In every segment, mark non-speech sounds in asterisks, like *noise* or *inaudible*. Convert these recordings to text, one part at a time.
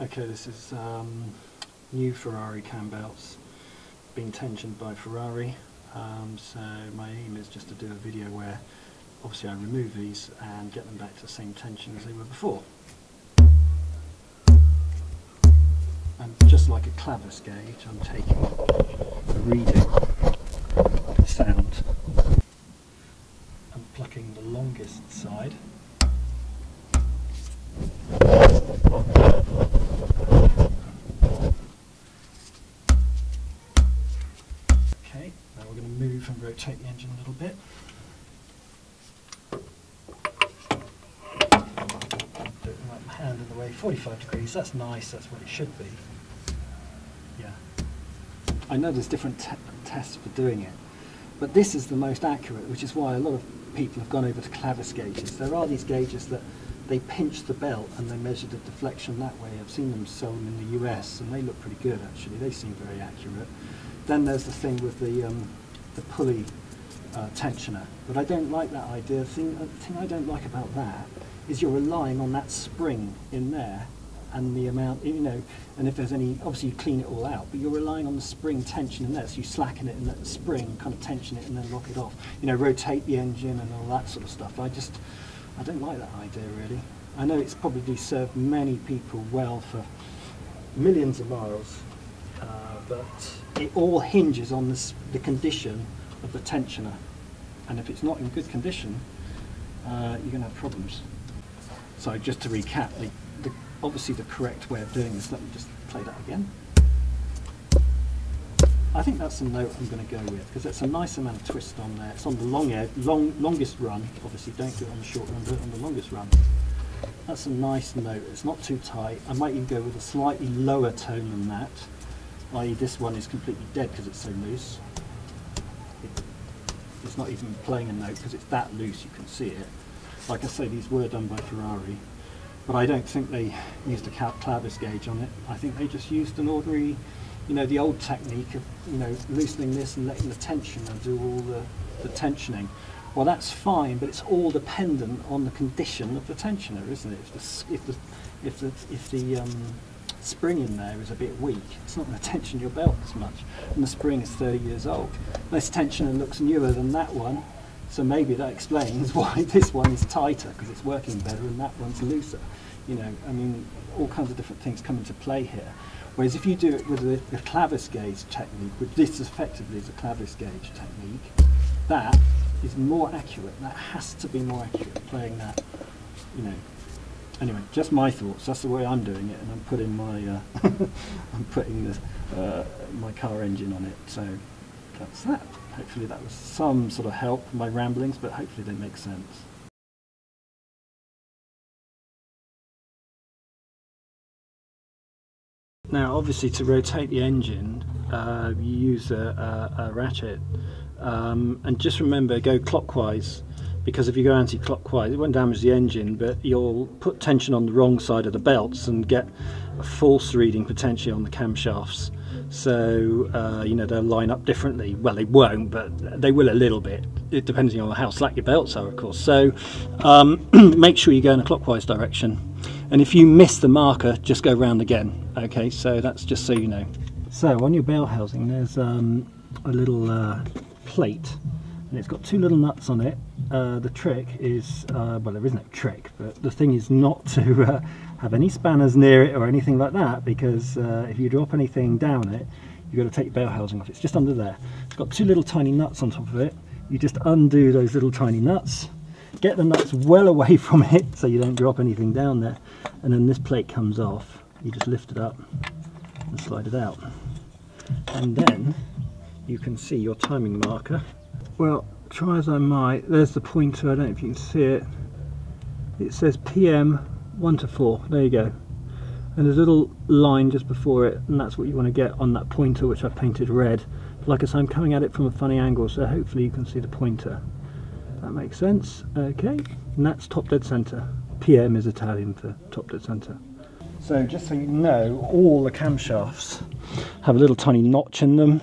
Okay, this is um, new Ferrari cam belts being tensioned by Ferrari. Um, so my aim is just to do a video where obviously I remove these and get them back to the same tension as they were before. And just like a Clavis gauge, I'm taking a reading of the sound and plucking the longest side. Rotate the engine a little bit. My hand in the way, 45 degrees, that's nice, that's what it should be. Yeah. I know there's different tests for doing it, but this is the most accurate, which is why a lot of people have gone over to Clavis gauges. There are these gauges that they pinch the belt and they measure the deflection that way. I've seen them sold in the US and they look pretty good actually. They seem very accurate. Then there's the thing with the, um, the pulley uh, tensioner. But I don't like that idea. The thing, the thing I don't like about that is you're relying on that spring in there and the amount, you know, and if there's any, obviously you clean it all out, but you're relying on the spring tension in there, so you slacken it in that spring, kind of tension it and then lock it off. You know, rotate the engine and all that sort of stuff. I just, I don't like that idea really. I know it's probably served many people well for millions of miles, uh, but it all hinges on this, the condition of the tensioner. And if it's not in good condition, uh, you're going to have problems. So just to recap, the, the, obviously the correct way of doing this, let me just play that again. I think that's the note I'm going to go with because it's a nice amount of twist on there. It's on the long edge, long, longest run. Obviously, don't do it on the short run, do it on the longest run. That's a nice note. It's not too tight. I might even go with a slightly lower tone than that. I.e., this one is completely dead because it's so loose. It, it's not even playing a note because it's that loose. You can see it. Like I say, these were done by Ferrari, but I don't think they used a Clavis gauge on it. I think they just used an ordinary you know, the old technique of, you know, loosening this and letting the tensioner do all the, the tensioning. Well, that's fine, but it's all dependent on the condition of the tensioner, isn't it? If the, if the, if the, if the um, spring in there is a bit weak, it's not going to tension your belt as much. And the spring is 30 years old. This tensioner looks newer than that one, so maybe that explains *laughs* why this one is tighter, because it's working better, and that one's looser. You know, I mean, all kinds of different things come into play here. Whereas if you do it with the, the Clavis gauge technique, which this effectively is a Clavis gauge technique, that is more accurate. That has to be more accurate, playing that, you know. Anyway, just my thoughts. That's the way I'm doing it, and I'm putting my uh, *laughs* I'm putting the, uh, my car engine on it. So that's that. Hopefully that was some sort of help. For my ramblings, but hopefully they make sense. Now, obviously, to rotate the engine, uh, you use a, a, a ratchet, um, and just remember go clockwise because if you go anti-clockwise, it won't damage the engine, but you'll put tension on the wrong side of the belts and get a false reading potentially on the camshafts. So uh, you know they'll line up differently. Well, they won't, but they will a little bit, it, depending on how slack your belts are, of course. So um, *clears throat* make sure you go in a clockwise direction. And if you miss the marker, just go round again. Okay, so that's just so you know. So on your bell housing, there's um, a little uh, plate, and it's got two little nuts on it. Uh, the trick is, uh, well, there is no trick, but the thing is not to uh, have any spanners near it or anything like that, because uh, if you drop anything down it, you've got to take your bell housing off. It's just under there. It's got two little tiny nuts on top of it. You just undo those little tiny nuts get the nuts well away *laughs* from it so you don't drop anything down there and then this plate comes off you just lift it up and slide it out and then you can see your timing marker well try as I might there's the pointer I don't know if you can see it it says PM 1 to 4 there you go and there's a little line just before it and that's what you want to get on that pointer which I painted red like I say I'm coming at it from a funny angle so hopefully you can see the pointer that makes sense. Okay, and that's top dead centre. PM is Italian for top dead centre. So just so you know, all the camshafts have a little tiny notch in them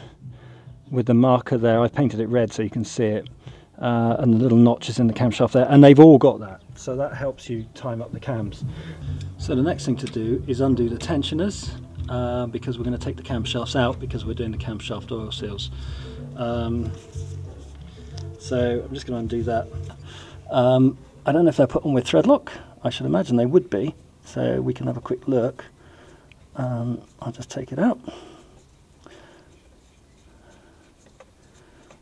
with the marker there. I painted it red so you can see it. Uh, and the little notches in the camshaft there, and they've all got that. So that helps you time up the cams. So the next thing to do is undo the tensioners uh, because we're going to take the camshafts out because we're doing the camshaft oil seals. Um, so I'm just going to undo that. Um, I don't know if they're put on with thread lock. I should imagine they would be. So we can have a quick look. Um, I'll just take it out.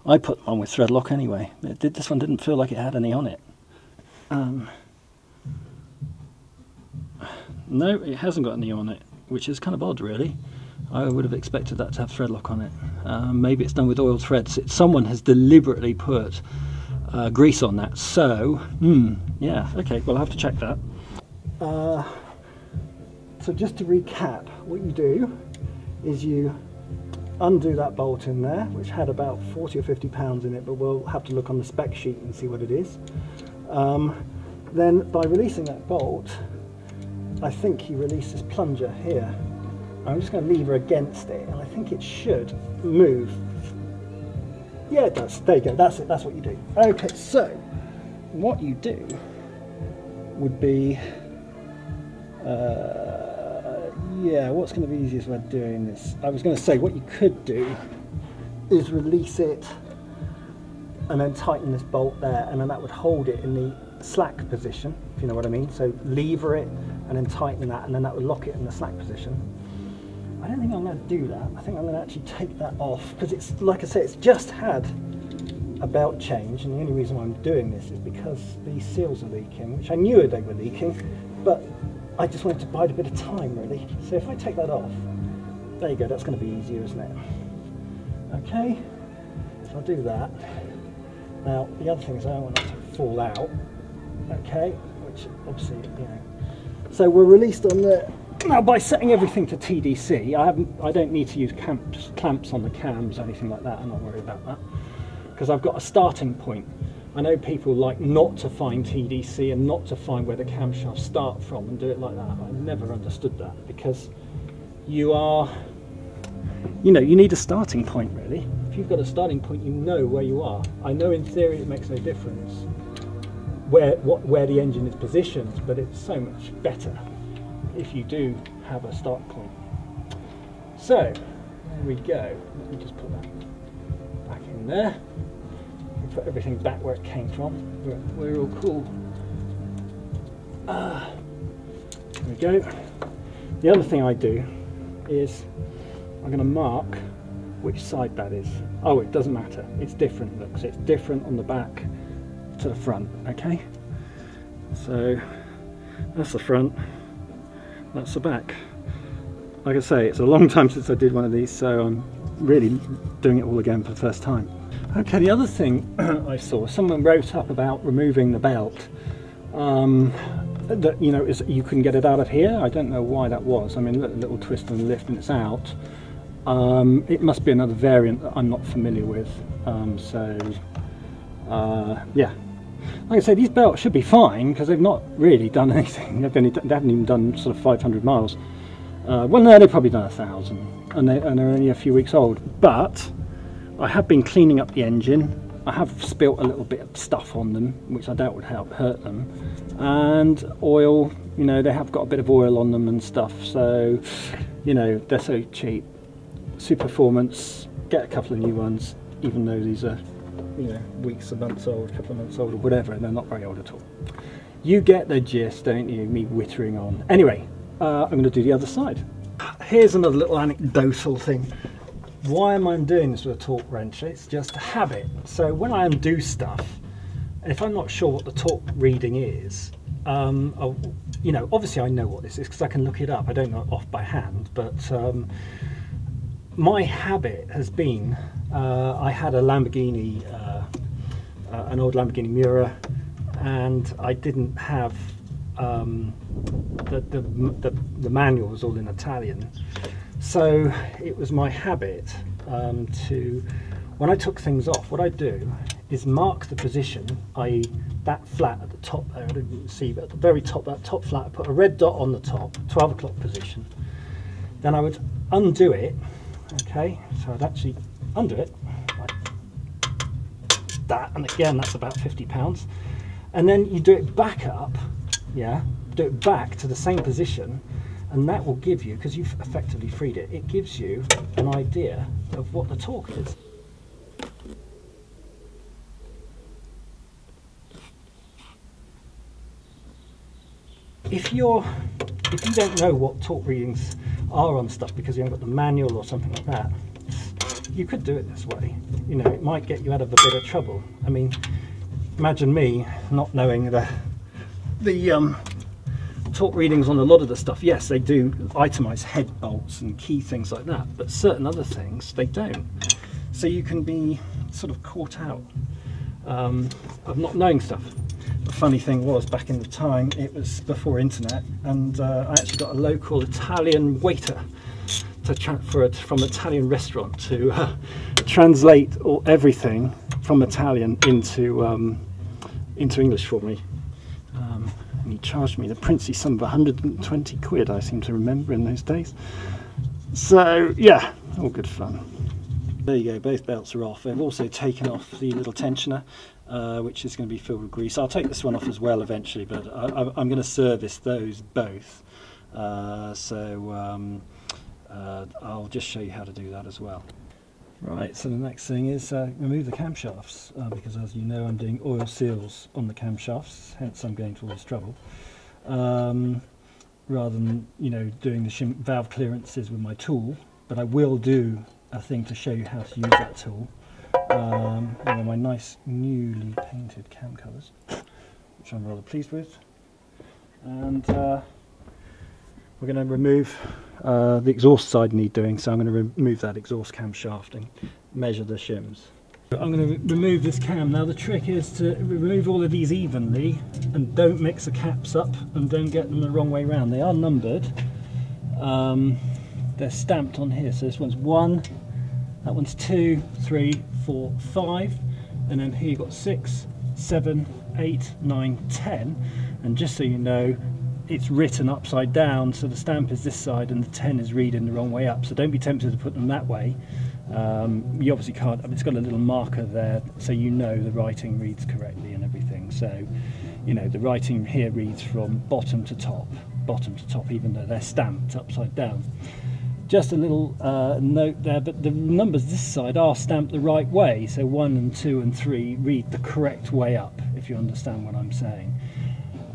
I put one with thread lock anyway. Did, this one didn't feel like it had any on it. Um, no, it hasn't got any on it, which is kind of odd really. I would have expected that to have thread lock on it. Um, maybe it's done with oil threads. It, someone has deliberately put uh, grease on that. So, hmm, yeah, okay, well I'll have to check that. Uh, so just to recap, what you do is you undo that bolt in there, which had about 40 or 50 pounds in it, but we'll have to look on the spec sheet and see what it is. Um, then by releasing that bolt, I think he release this plunger here. I'm just going to lever against it, and I think it should move. Yeah, it does. There you go. That's it. That's what you do. Okay, so what you do would be, uh, yeah, what's going to be the easiest way of doing this? I was going to say what you could do is release it and then tighten this bolt there, and then that would hold it in the slack position, if you know what I mean. So lever it and then tighten that, and then that would lock it in the slack position. I don't think I'm going to do that. I think I'm going to actually take that off because it's, like I said, it's just had a belt change, and the only reason why I'm doing this is because these seals are leaking, which I knew they were leaking, but I just wanted to bide a bit of time, really. So if I take that off, there you go, that's going to be easier, isn't it? Okay, so I'll do that. Now, the other thing is I don't want it to fall out, okay, which obviously, you know. So we're released on the, now by setting everything to TDC, I haven't, I don't need to use clamps, clamps on the cams or anything like that, I'm not worried about that, because I've got a starting point. I know people like not to find TDC and not to find where the camshafts start from and do it like that. I never understood that because you are, you know, you need a starting point really. If you've got a starting point, you know where you are. I know in theory it makes no difference where what where the engine is positioned, but it's so much better if you do have a start point. So there we go. Let me just put that back in there. Put everything back where it came from. We're, we're all cool. Ah, there we go. The other thing I do is I'm going to mark which side that is. Oh, it doesn't matter. It's different. looks. it's different on the back to the front. Okay. So that's the front. That's the back. Like I say, it's a long time since I did one of these, so I'm really doing it all again for the first time. Okay, the other thing *clears throat* I saw, someone wrote up about removing the belt. Um, that you know is you can get it out of here. I don't know why that was. I mean, little, little twist and lift and it's out. Um, it must be another variant that I'm not familiar with. Um, so uh, yeah, like I say, these belts should be fine because they've not really done *laughs* anything. They've only, they haven't even done sort of 500 miles. Uh, well, no, they've probably done a thousand, and, they, and they're only a few weeks old. But I have been cleaning up the engine. I have spilt a little bit of stuff on them, which I doubt would help hurt them. And oil, you know, they have got a bit of oil on them and stuff. So, you know, they're so cheap. Superformance, get a couple of new ones, even though these are you know, weeks or months old, a couple of months old, or whatever, and they're not very old at all. You get the gist, don't you? Me wittering on. Anyway, uh, I'm going to do the other side. Here's another little anecdotal thing. Why am I doing this with a torque wrench? It's just a habit. So when I undo stuff, if I'm not sure what the torque reading is, um, you know, obviously I know what this is because I can look it up. I don't know it off by hand, but um, my habit has been uh, I had a Lamborghini, uh, uh, an old Lamborghini Miura, and I didn't have um, the, the, the, the, manual was all in Italian. So it was my habit um, to, when I took things off, what I do is mark the position, i.e. that flat at the top there, I didn't see, but at the very top, that top flat, I put a red dot on the top, 12 o'clock position. Then I would undo it, okay, so I'd actually undo it like that and again that's about 50 pounds and then you do it back up yeah do it back to the same position and that will give you, because you've effectively freed it, it gives you an idea of what the torque is. If you're, if you don't know what torque readings are on stuff because you haven't got the manual or something like that, you could do it this way. You know, it might get you out of a bit of trouble. I mean, imagine me not knowing the the um, torque readings on a lot of the stuff. Yes, they do itemize head bolts and key things like that, but certain other things they don't. So you can be sort of caught out um, of not knowing stuff. The funny thing was, back in the time, it was before internet, and uh, I actually got a local Italian waiter to chat for it from Italian restaurant to *laughs* uh, translate all, everything from Italian into um, into English for me. Um, and he charged me the princely sum of 120 quid, I seem to remember in those days. So yeah, all good fun. There you go, both belts are off. I've also taken off the little tensioner, uh, which is going to be filled with grease. I'll take this one off as well eventually, but I, am going to service those both. Uh, so um, uh, I'll just show you how to do that as well. Right, so the next thing is uh, remove the camshafts, uh, because as you know I'm doing oil seals on the camshafts, hence I'm going to all this trouble. Um, rather than, you know, doing the valve clearances with my tool, but I will do a thing to show you how to use that tool. Um, my nice newly painted cam covers, which I'm rather pleased with. And uh, we're going to remove uh, the exhaust side need doing, so I'm going to remove that exhaust cam shaft and measure the shims. I'm going to remove this cam. Now the trick is to remove all of these evenly and don't mix the caps up and don't get them the wrong way around. They are numbered. Um, they're stamped on here. So this one's one, that one's two, three, four, five, and then here you've got six, seven, eight, nine, ten. And just so you know, it's written upside down, so the stamp is this side and the 10 is reading the wrong way up. So don't be tempted to put them that way. Um, you obviously can't, I mean, it's got a little marker there, so you know the writing reads correctly and everything. So, you know, the writing here reads from bottom to top, bottom to top, even though they're stamped upside down just a little uh, note there, but the numbers this side are stamped the right way. So one and two and three read the correct way up, if you understand what I'm saying.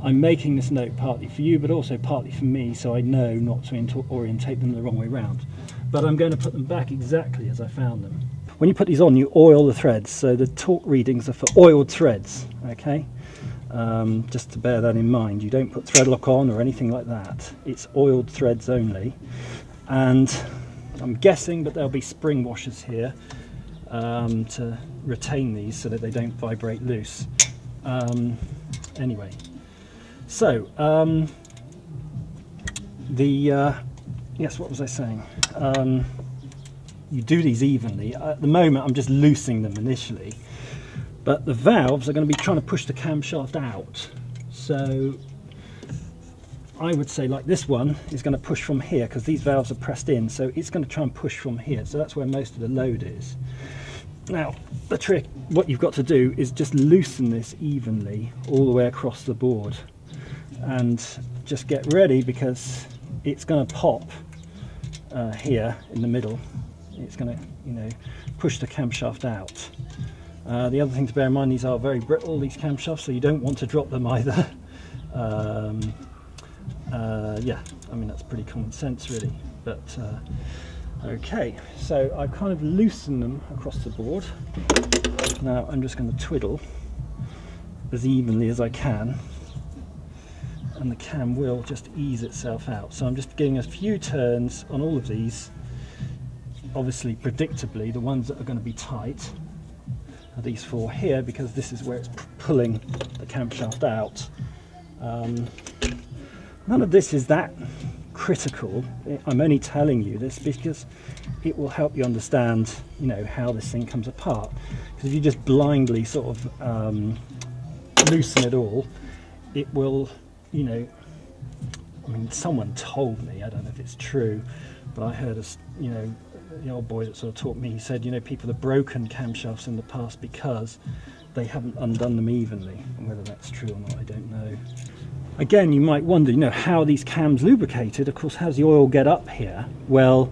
I'm making this note partly for you, but also partly for me, so I know not to orientate them the wrong way round. But I'm going to put them back exactly as I found them. When you put these on, you oil the threads, so the torque readings are for oiled threads, okay? Um, just to bear that in mind, you don't put thread lock on or anything like that. It's oiled threads only and I'm guessing that there'll be spring washers here um, to retain these so that they don't vibrate loose. Um, anyway, so um, the uh, yes, what was I saying? Um, you do these evenly. At the moment, I'm just loosening them initially, but the valves are going to be trying to push the camshaft out. So I would say like this one is going to push from here because these valves are pressed in so it's going to try and push from here so that's where most of the load is. Now the trick what you've got to do is just loosen this evenly all the way across the board and just get ready because it's going to pop uh, here in the middle it's going to you know push the camshaft out. Uh, the other thing to bear in mind these are very brittle these camshafts so you don't want to drop them *laughs* either. Um, uh, yeah, I mean that's pretty common sense really. But uh, okay, so I've kind of loosened them across the board. Now I'm just going to twiddle as evenly as I can and the cam will just ease itself out. So I'm just getting a few turns on all of these. Obviously, predictably, the ones that are going to be tight are these four here because this is where it's pulling the camshaft out. Um, None of this is that critical. I'm only telling you this because it will help you understand, you know, how this thing comes apart. Because if you just blindly sort of um, loosen it all, it will, you know, I mean, someone told me, I don't know if it's true, but I heard, a, you know, the old boy that sort of taught me, he said, you know, people have broken camshafts in the past because they haven't undone them evenly. And whether that's true or not, I don't know. again, you might wonder, you know, how are these cams lubricated? Of course, how does the oil get up here? Well,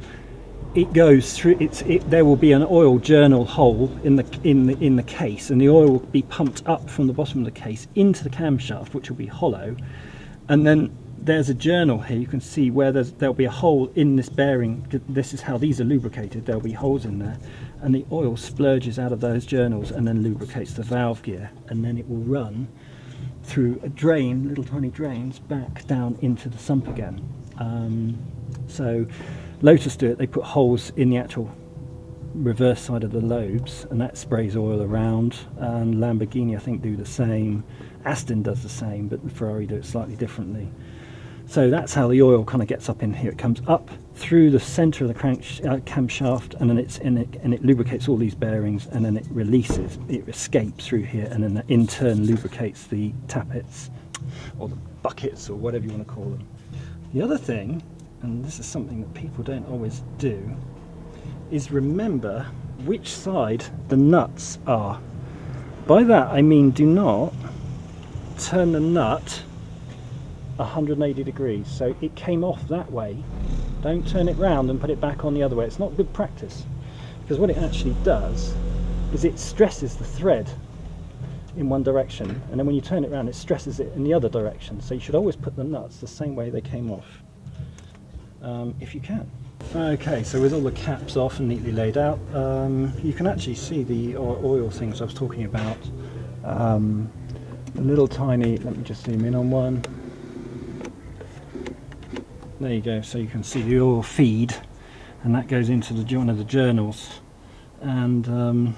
it goes through. It's it, there will be an oil journal hole in the in the in the case, and the oil will be pumped up from the bottom of the case into the camshaft, which will be hollow, and then there's a journal here. You can see where there'll be a hole in this bearing. This is how these are lubricated. There'll be holes in there, and the oil splurges out of those journals and then lubricates the valve gear, and then it will run through a drain, little tiny drains, back down into the sump again. Um, so Lotus do it, they put holes in the actual reverse side of the lobes and that sprays oil around. And Lamborghini I think do the same. Aston does the same but Ferrari do it slightly differently. So that's how the oil kind of gets up in here. It comes up through the center of the crank uh, camshaft and then it's in it and it lubricates all these bearings and then it releases. It escapes through here and then in turn lubricates the tappets or the buckets or whatever you want to call them. The other thing and this is something that people don't always do, is remember which side the nuts are. By that I mean do not turn the nut 180 degrees. So it came off that way. Don't turn it round and put it back on the other way. It's not good practice. Because what it actually does is it stresses the thread in one direction. And then when you turn it around it stresses it in the other direction. So you should always put the nuts the same way they came off. Um, if you can. Okay, so with all the caps off and neatly laid out, um, you can actually see the oil things I was talking about. Um, a little tiny, let me just zoom in on one. There you go, so you can see the oil feed, and that goes into the one of the journals. And um,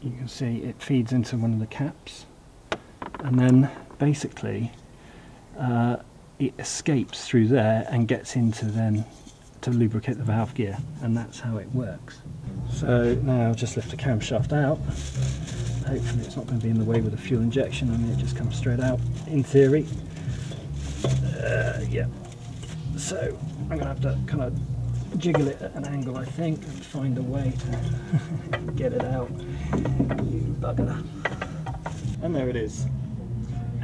you can see it feeds into one of the caps. And then basically, uh, it escapes through there and gets into then to lubricate the valve gear and that's how it works. So now I'll just lift the camshaft out. Hopefully it's not going to be in the way with the fuel injection. I mean it just comes straight out in theory. Uh, yeah. So I'm going to have to kind of jiggle it at an angle I think and find a way to *laughs* get it out. You bugger. And there it is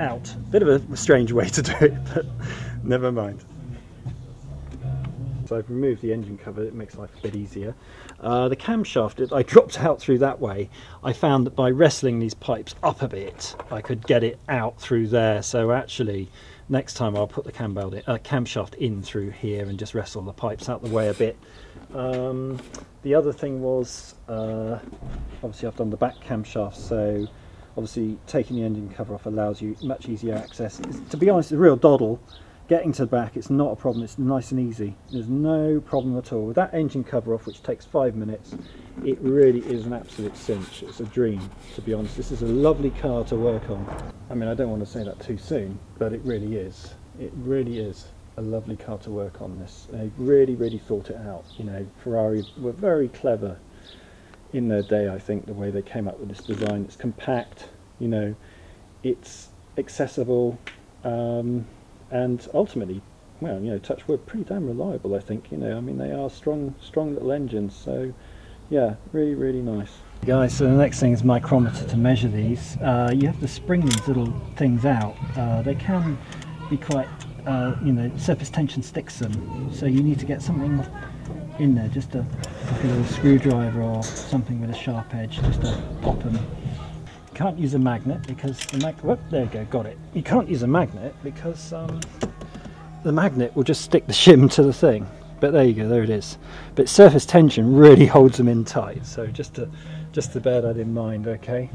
out. Bit of a strange way to do it, *laughs* but never mind. So I've removed the engine cover, it makes life a bit easier. Uh, the camshaft, I dropped out through that way. I found that by wrestling these pipes up a bit, I could get it out through there. So actually, next time I'll put the cam in, uh, camshaft in through here and just wrestle the pipes out the way a bit. Um, the other thing was, uh, obviously I've done the back camshaft, so obviously taking the engine cover off allows you much easier access. It's, to be honest, a real doddle. Getting to the back, it's not a problem, it's nice and easy. There's no problem at all. With that engine cover off, which takes five minutes, it really is an absolute cinch. It's a dream, to be honest. This is a lovely car to work on. I mean, I don't want to say that too soon, but it really is. It really is a lovely car to work on this. They really, really thought it out. You know, Ferrari were very clever in their day, I think, the way they came up with this design. It's compact, you know, it's accessible, um, and ultimately, well, you know, touch wood, pretty damn reliable, I think. You know, I mean, they are strong, strong little engines. So, yeah, really, really nice. Guys, so the next thing is micrometer to measure these. Uh, you have to spring these little things out. Uh, they can be quite, uh, you know, surface tension sticks them, so you need to get something in there, just a, like a little screwdriver or something with a sharp edge, just to pop them. You can't use a magnet because the mag. Whoop, there you go, got it. You can't use a magnet because um, the magnet will just stick the *laughs* shim to the thing. But there you go, there it is. But surface tension really holds them in tight, so just to just to bear that in mind, okay.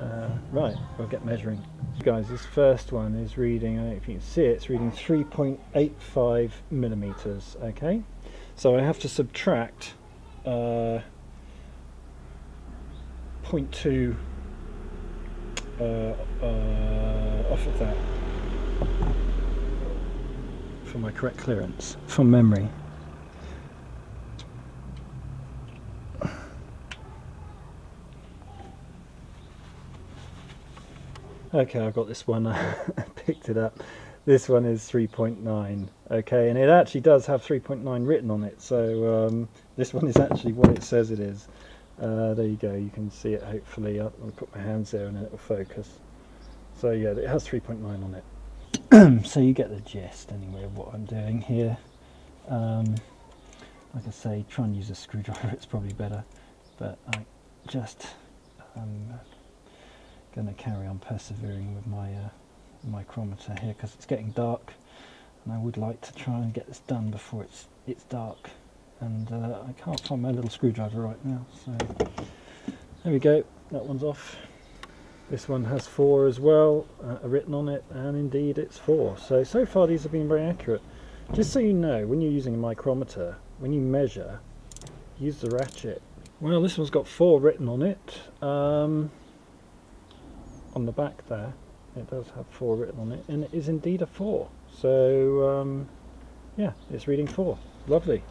Uh, right, we'll get measuring. Guys, this first one is reading, I don't know if you can see it, it's reading 3.85 millimeters, okay? So I have to subtract uh, 0.2 uh, uh, off of that for my correct clearance from memory. Okay, I've got this one. *laughs* I picked it up. This one is 3.9. Okay, and it actually does have 3.9 written on it. So um, this one is actually what it says it is. Uh, there you go. You can see it. Hopefully, I'll, put my hands there and it will focus. So yeah, it has 3.9 on it. *clears throat* so you get the gist anyway of what I'm doing here. Um, like I say, try and use a screwdriver, *laughs* it's probably better. But I just am going to carry on persevering with my uh, micrometer here because it's getting dark and I would like to try and get this done before it's it's dark. And uh, I can't find my little screwdriver right now so there we go. That one's off. This one has four as well uh, written on it and indeed it's four. So so far these have been very accurate. Just so you know when you're using a micrometer when you measure use the ratchet. Well this one's got four written on it um, on the back there it does have four written on it and it is indeed a four. So um, yeah it's reading four. Lovely.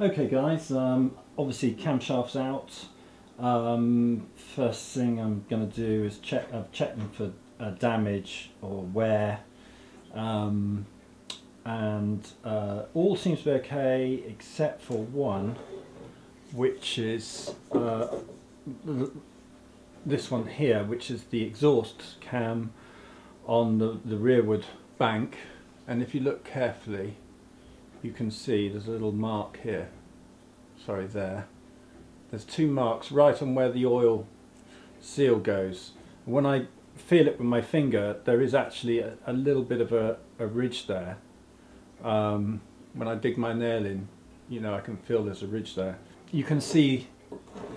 Okay guys um, obviously camshafts out. Um, first thing I'm going to do is check I've checked them for uh, damage or wear. Um, and uh, all seems to be okay except for one which is uh, this one here, which is the exhaust cam on the, the rearward bank. And if you look carefully, you can see there's a little mark here. Sorry, there. There's two marks right on where the oil seal goes. When I feel it with my finger, there is actually a, a little bit of a, a ridge there. Um, when I dig my nail in, you know, I can feel there's a ridge there. You can see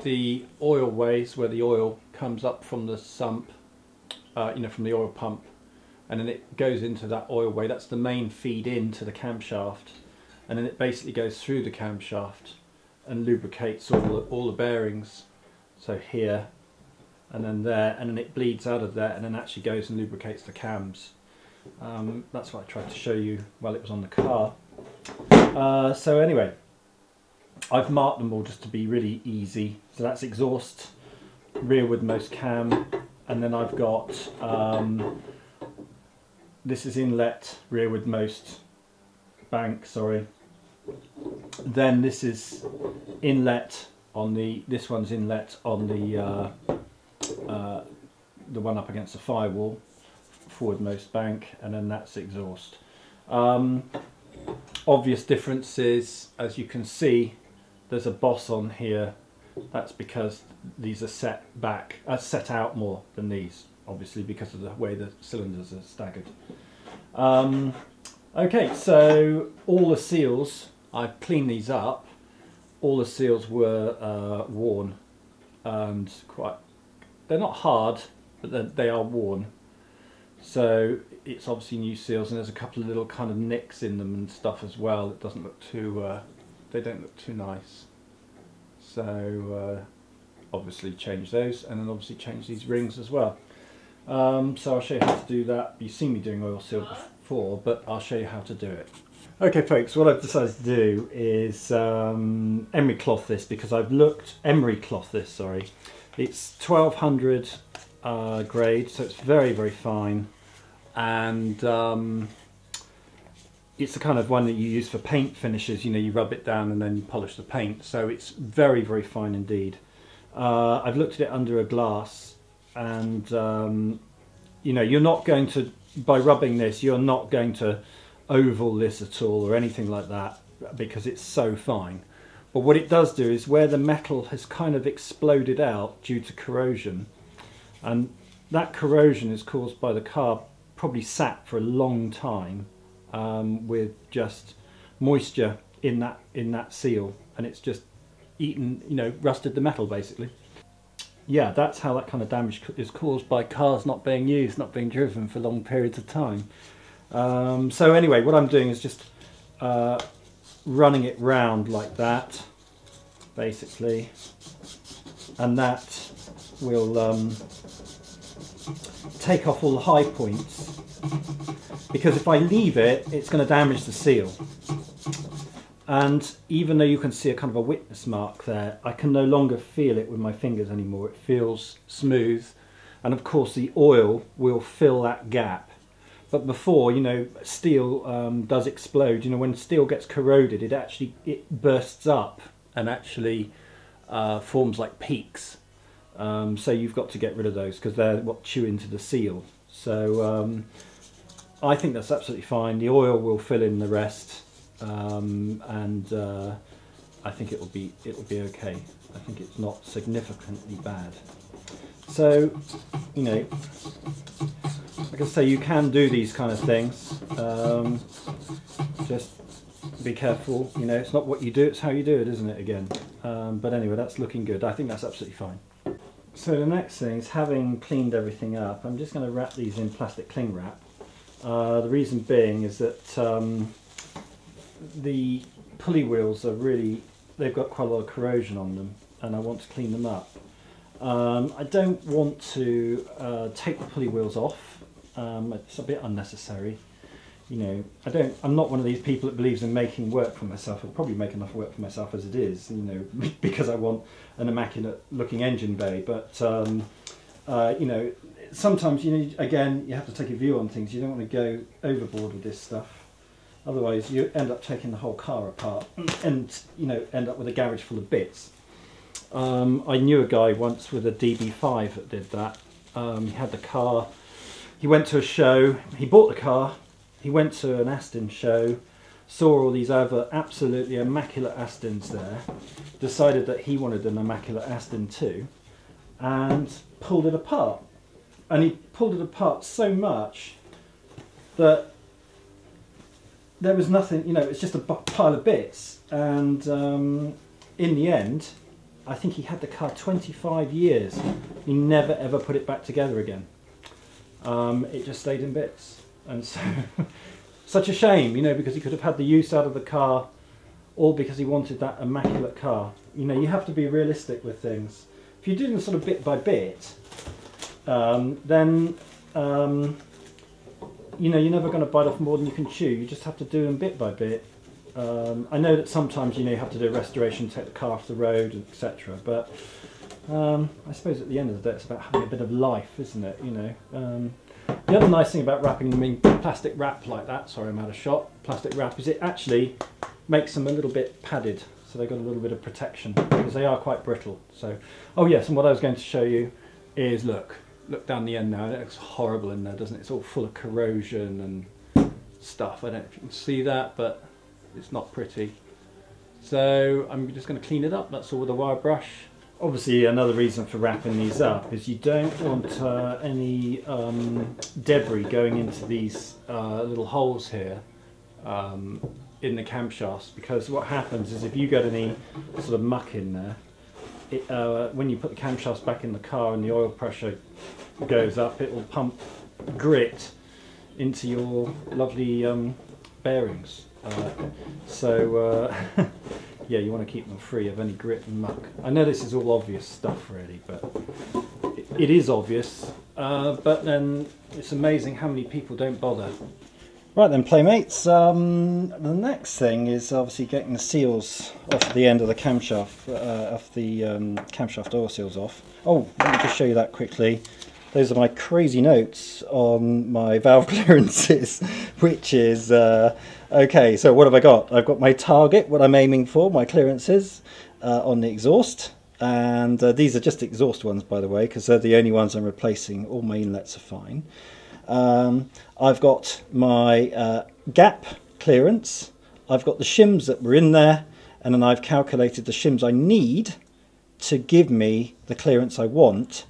the oil ways where the oil comes up from the sump, uh, you know, from the oil pump, and then it goes into that oil way. That's the main feed into the camshaft, and then it basically goes through the camshaft and lubricates all the, all the bearings. So here, and then there, and then it bleeds out of there, and then actually goes and lubricates the cams. Um, that's what I tried to show you while it was on the car. Uh, so anyway, I've marked them all just to be really easy. So that's exhaust, rearward most cam, and then I've got um, this is inlet rearward most bank. Sorry. Then this is inlet on the. This one's inlet on the uh, uh, the one up against the firewall, forward most bank, and then that's exhaust. Um, obvious differences, as you can see, there's a boss on here that's because these are set back uh, set out more than these obviously because of the way the cylinders are staggered. Um, okay so all the seals I've cleaned these up. All the seals were uh, worn and quite they're not hard but they are worn. So it's obviously new seals and there's a couple of little kind of nicks in them and stuff as well. It doesn't look too uh, they don't look too nice. So uh, obviously change those and then obviously change these rings as well. Um, so I'll show you how to do that. You've seen me doing oil seal before, but I'll show you how to do it. Okay folks, what I've decided to do is um, emery cloth this because I've looked, emery cloth this, sorry. It's 1200 uh, grade, so it's very, very fine. And um, it's the kind of one that you use for paint finishes. You know, you rub it down and then you polish the paint. So it's very, very fine indeed. Uh, I've looked at it under a glass, and um, you know, you're not going to by rubbing this, you're not going to oval this at all or anything like that because it's so fine. But what it does do is where the metal has kind of exploded out due to corrosion, and that corrosion is caused by the car probably sat for a long time um, with just moisture in that in that seal, and it's just eaten, you know, rusted the metal basically. Yeah, that's how that kind of damage is caused by cars not being used, not being driven for long periods of time. Um, so anyway, what I'm doing is just uh, running it round like that, basically, and that will um, take off all the high points because if I leave it, it's going to damage the seal. And even though you can see a kind of a witness mark there, I can no longer feel it with my fingers anymore. It feels smooth. And of course the oil will fill that gap. But before, you know, steel um, does explode. You know, when steel gets corroded, it actually it bursts up and actually uh, forms like peaks Um, so you've got to get rid of those because they're what chew into the seal. So um, I think that's absolutely fine. The oil will fill in the rest, um, and uh, I think it will be it will be okay. I think it's not significantly bad. So, you know, like I say, you can do these kind of things. Um, just be careful. You know, it's not what you do; it's how you do it, isn't it? Again. Um, but anyway, that's looking good. I think that's absolutely fine. So the next thing is having cleaned everything up, I'm just going to wrap these in plastic cling wrap. Uh, the reason being is that um, the pulley wheels are really, they've got quite a lot of corrosion on them and I want to clean them up. Um, I don't want to uh, take the pulley wheels off, um, it's a bit unnecessary. You know, I don't. I'm not one of these people that believes in making work for myself. I'll probably make enough work for myself as it is. You know, *laughs* because I want an immaculate looking engine bay. But um, uh, you know, sometimes you need again, you have to take a view on things. You don't want to go overboard with this stuff. Otherwise, you end up taking the whole car apart and you know end up with a garage full of bits. Um, I knew a guy once with a DB5 that did that. Um, he had the car. He went to a show. He bought the car he went to an Aston show, saw all these other absolutely immaculate Astons there, decided that he wanted an immaculate Aston too, and pulled it apart. And he pulled it apart so much that there was nothing, you know, it's just a pile of bits. And um, in the end, I think he had the car 25 years. He never ever put it back together again. Um, it just stayed in bits and so *laughs* such a shame, you know, because he could have had the use out of the car, all because he wanted that immaculate car. You know, you have to be realistic with things. If you do them sort of bit by bit, um, then um, you know you're never going to bite off more than you can chew. You just have to do them bit by bit. Um, I know that sometimes you know you have to do restoration, take the car off the road, etc. But um, I suppose at the end of the day, it's about having a bit of life, isn't it? You know. Um, the other nice thing about wrapping them in plastic wrap like that, sorry I'm out of shot, plastic wrap, is it actually makes them a little bit padded. So they've got a little bit of protection because they are quite brittle. So, oh yes, and what I was going to show you is look, look down the end now. It looks horrible in there, doesn't it? It's all full of corrosion and stuff. I don't know if you can see that, but it's not pretty. So I'm just going to clean it up. That's all with a wire brush obviously another reason for wrapping these up is you don't want uh, any um, debris going into these uh, little holes here um, in the camshafts because what happens is if you get any sort of muck in there it, uh, when you put the camshafts back in the car and the oil pressure goes up it will pump grit into your lovely um, bearings uh, so uh, *laughs* yeah, you want to keep them free of any grit and muck. I know this is all obvious stuff, really, but it, it is obvious. Uh, but then it's amazing how many people don't bother. Right then, playmates. Um, the next thing is obviously getting the seals off the end of the camshaft, uh, off the um, camshaft oil seals off. Oh, let me just show you that quickly. Those are my crazy notes on my *laughs* valve clearances, which is uh, Okay, so what have I got? I've got my target, what I'm aiming for, my clearances uh, on the exhaust. And uh, these are just exhaust ones, by the way, because they're the only ones I'm replacing. All my inlets are fine. Um, I've got my uh, gap clearance. I've got the shims that were in there. And then I've calculated the shims I need to give me the clearance I want.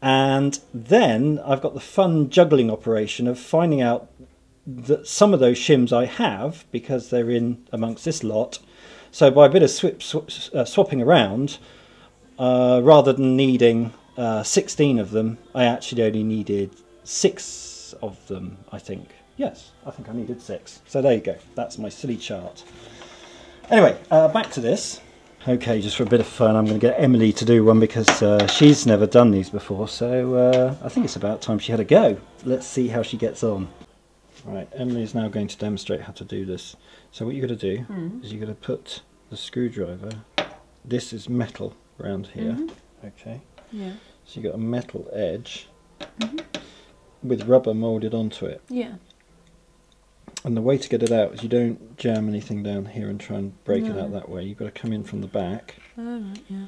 And then I've got the fun juggling operation of finding out that some of those shims I have because they're in amongst this lot. So by a bit of swip, sw uh, swapping around, uh, rather than needing uh, 16 of them, I actually only needed six of them, I think. Yes, I think I needed six. So there you go. That's my silly chart. Anyway, uh, back to this. Okay, just for a bit of fun, I'm going to get Emily to do one because uh, she's never done these before. So uh, I think it's about time she had a go. Let's see how she gets on. Right, Emily is now going to demonstrate how to do this. So what you're going to do mm. is you're going to put the screwdriver, this is metal around here, mm -hmm. okay? Yeah. So you've got a metal edge mm -hmm. With rubber moulded onto it. Yeah. And the way to get it out is you don't jam anything down here and try and break no. it out that way. You've got to come in from the back. Oh, right, yeah.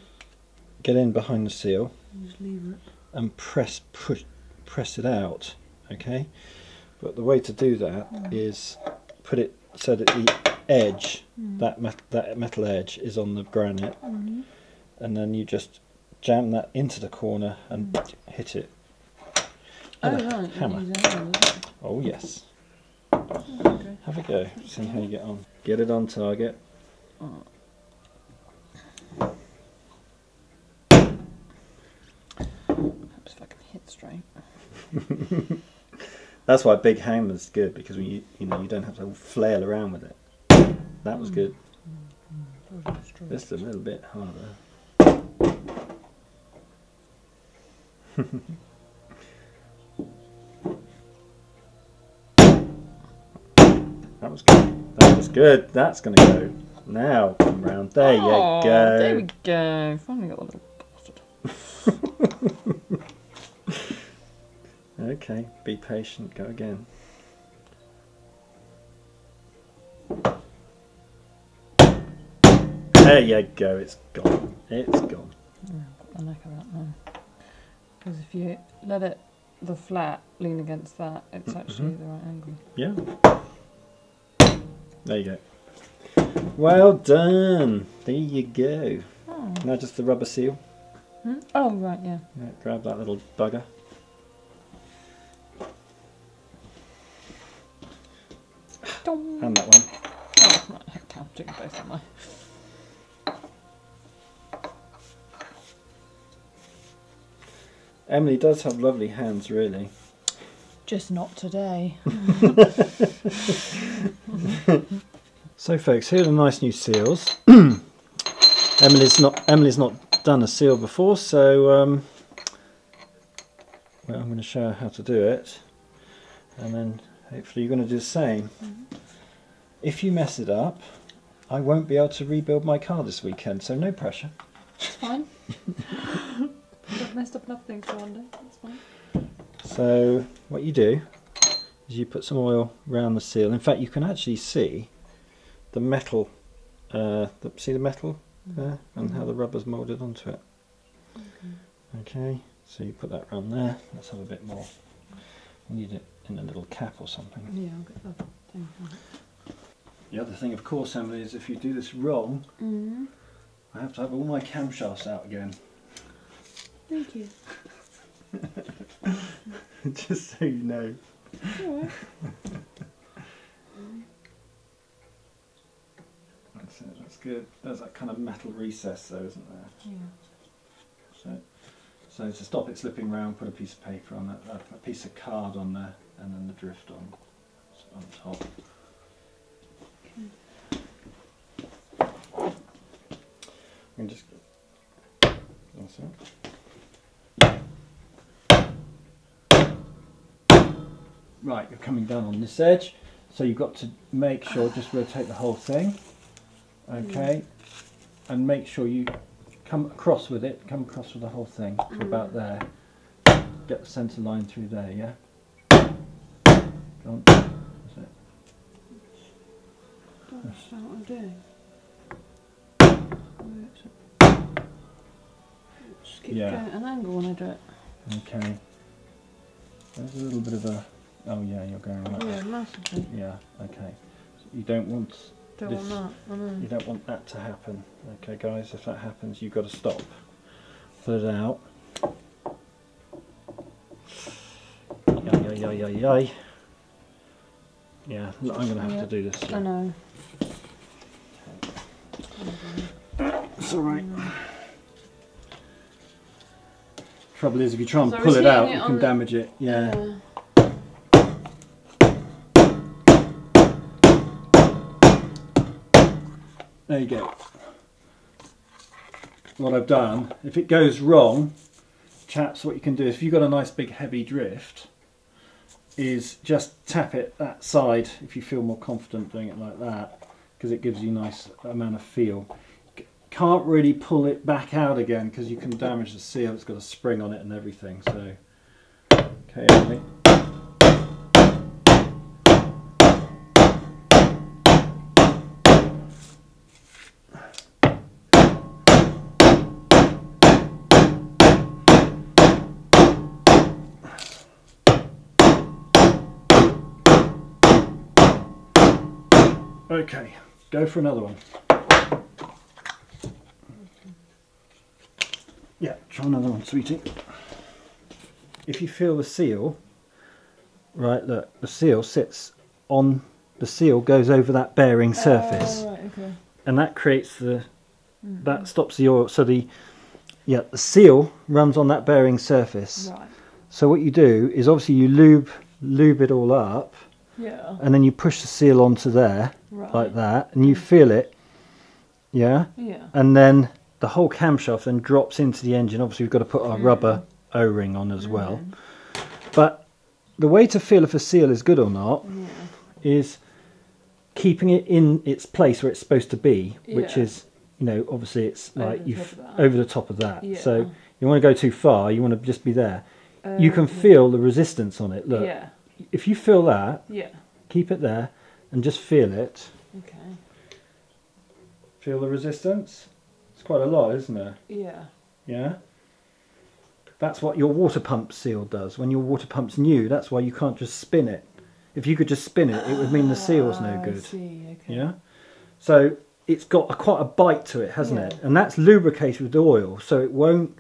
Get in behind the seal. just leave it. and press push press it out okay but the way to do that mm. is put it so that the edge mm. that met- that metal edge is on the granite Mm-hmm. and then you just jam that into the corner and mm. hit it Oh, a right. hammer use that one, is oh yes Okay. have a go see how you get on get it on target Perhaps if I can hit straight. *laughs* that's why big hammer's good because when you you know you don't have to flail around with it that was good Wasn't straight. A little bit harder. *laughs* good. That was good. That's going to go. Now come round. There Oh, you go. There we go. Finally got the little bastard. *laughs* Okay, be patient. Go again. There you go. It's gone. It's gone. I've got the neck of that now. Because if you let it, the flat lean against that, it's actually Mhm. the right angle. Yeah. There you go. Well done. There you go. Oh. Now just the rubber seal. Hmm? Oh, right, yeah. Yeah, grab that little bugger. Dong. And that one. Oh, right, heck, I'm doing both, am I? Emily does have lovely hands, really. Just not today. So, folks, here are the nice new seals. *clears throat* Emily's not Emily's not done a seal before, so um, well, I'm going to show her how to do it, and then hopefully you're going to do the same. If you mess it up, I won't be able to rebuild my car this weekend, so no pressure. It's fine. *laughs* I've messed up enough things for one day. That's fine. So what you do is you put some oil around the seal. In fact, you can actually see the metal. Uh, the, see the metal there and how the rubber's moulded onto it. Okay, so you put that around there. Let's have a bit more. We need it in a little cap or something. Yeah, I'll get that thing. The other thing, of course, Emily, is if you do this wrong, Mm-hmm. I have to have all my camshafts out again. Thank you. *laughs* *laughs* Just so you know. Alright. *laughs* That's it. That's good. There's that kind of metal recess, though, isn't there? Yeah. So, so to stop it slipping round, put a piece of paper on it, a, a piece of card on there, and then the drift on on top. And just that's it. Right, you're coming down on this edge, so you've got to make sure just rotate the whole thing. Okay, mm. and make sure you come across with it, come across with the whole thing to mm. about there. Get the centre line through there, yeah? Go. That's it. That's what I'm doing. Just keep Yeah. going at an angle when I do it. Okay. There's a little bit of a. Oh yeah, you're going oh, like Yeah, that. massively. Yeah. Okay. So you don't want Don't This- want that. I know. you don't want that to happen. Okay, guys. If that happens, you've got to stop. Put it out. Yay, yay, yay, yay, yay. Yeah, I'm going to have Yeah. to do this. I know. It's alright. Trouble is, if you try and pull it out, it you can the- damage it. Yeah. Yeah. There you go. What I've done, if it goes wrong, chaps, what you can do if you've got a nice big heavy drift, is just tap it that side if you feel more confident doing it like that, because it gives you a nice amount of feel. Can't really pull it back out again because you can damage the seal. It's got a spring on it and everything. So, okay, Okay, go for another one. Yeah, try another one, sweetie. If you feel the seal, right, look, the seal sits on, the seal goes over that bearing surface, Oh, right, okay. and that creates the, Mm. that stops the oil, so the, yeah, the seal runs on that bearing surface. Right. So what you do is obviously you lube, lube it all up, Yeah. and then you push the seal onto there, Right. like that, and you feel it, yeah, Yeah. and then the whole camshaft then drops into the engine. Obviously, we've got to put our Mm. rubber O-ring on as well. Mm. But the way to feel if a seal is good or not Yeah. is keeping it in its place where it's supposed to be, which is, you know, obviously it's Over like you top f- of that. over the top of that. Yeah. So you want to go too far, you want to just be there. you can feel the resistance on it. Look, Yeah. If you feel that, Yeah. keep it there and just feel it. Okay. Feel the resistance? It's quite a lot, isn't it? Yeah. Yeah. That's what your water pump seal does. When your water pump's new, that's why you can't just spin it. If you could just spin it, it would mean the seal's no Ah, I good. see. Okay. Yeah. So it's got a, quite a bite to it, hasn't Yeah. it? And that's lubricated with oil, so it won't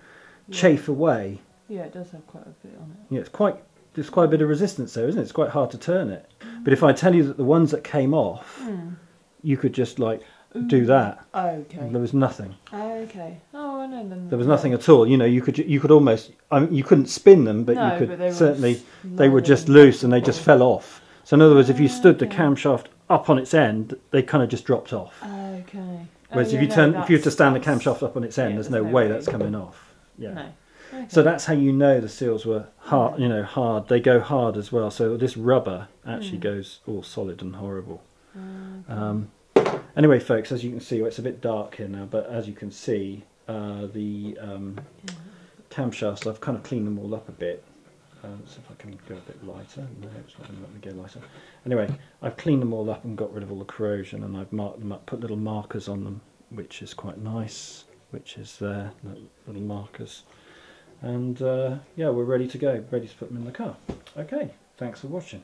Yeah. chafe away. Yeah, it does have quite a bit on it. Yeah, it's quite there's quite a bit of resistance there, isn't it? It's quite hard to turn it. But if I tell you that the ones that came off, Mm. you could just like do that. Okay. There was nothing. Okay. Oh, I know then. There was nothing at all. You know, you could you could almost I mean, you couldn't spin them, but no, you could but they certainly they were just loose and they just fell off. So in other words, if you stood the camshaft up on its end, they kind of just dropped off. Okay. Oh, Whereas yeah, if you no, turn, if you were to stand the camshaft up on its end, yeah, there's there's no, no way way. that's coming off. Yeah. Okay. So that's how you know the seals were hard. You know, hard. They go hard as well. So this rubber actually Mm. goes all solid and horrible. Okay. Um, anyway, folks, as you can see, well, it's a bit dark here now, but as you can see, uh, the um, Yeah. camshafts, I've kind of cleaned them all up a bit. Uh, let's see if I can go a bit lighter. No, it's not going to let me go lighter. Anyway, I've cleaned them all up and got rid of all the corrosion, and I've marked them up, put little markers on them, which is quite nice. Which is there, little markers. And uh, yeah, we're ready to go, ready to put them in the car. Okay, thanks for watching.